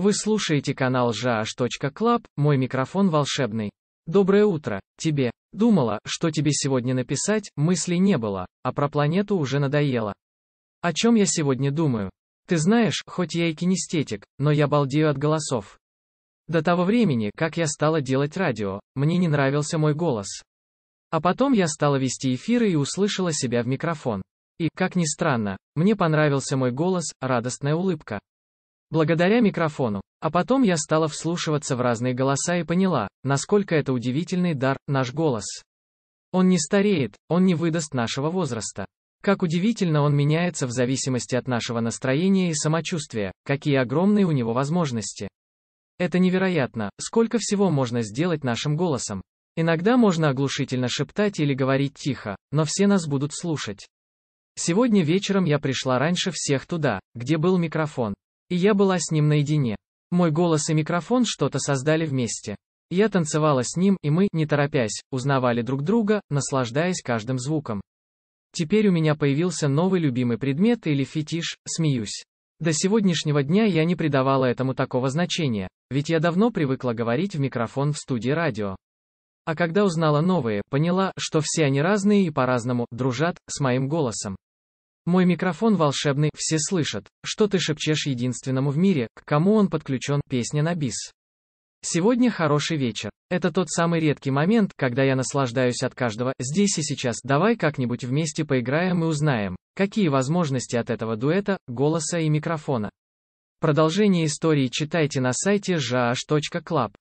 Вы слушаете канал jah.club, мой микрофон волшебный. Доброе утро, тебе. Думала, что тебе сегодня написать, мыслей не было, а про планету уже надоело. О чем я сегодня думаю? Ты знаешь, хоть я и кинестетик, но я балдею от голосов. До того времени, как я стала делать радио, мне не нравился мой голос. А потом я стала вести эфиры и услышала себя в микрофон. И, как ни странно, мне понравился мой голос, радостная улыбка. Благодаря микрофону. А потом я стала вслушиваться в разные голоса и поняла, насколько это удивительный дар, наш голос. Он не стареет, он не выдаст нашего возраста. Как удивительно он меняется в зависимости от нашего настроения и самочувствия, какие огромные у него возможности. Это невероятно, сколько всего можно сделать нашим голосом. Иногда можно оглушительно шептать или говорить тихо, но все нас будут слушать. Сегодня вечером я пришла раньше всех туда, где был микрофон, и я была с ним наедине. Мой голос и микрофон что-то создали вместе. Я танцевала с ним, и мы, не торопясь, узнавали друг друга, наслаждаясь каждым звуком. Теперь у меня появился новый любимый предмет или фетиш, смеюсь. До сегодняшнего дня я не придавала этому такого значения, ведь я давно привыкла говорить в микрофон в студии радио. А когда узнала новые, поняла, что все они разные и по-разному дружат с моим голосом. Мой микрофон волшебный, все слышат, что ты шепчешь единственному в мире, к кому он подключен, песня на бис. Сегодня хороший вечер. Это тот самый редкий момент, когда я наслаждаюсь от каждого, здесь и сейчас. Давай как-нибудь вместе поиграем и узнаем, какие возможности от этого дуэта, голоса и микрофона. Продолжение истории читайте на сайте jah.club.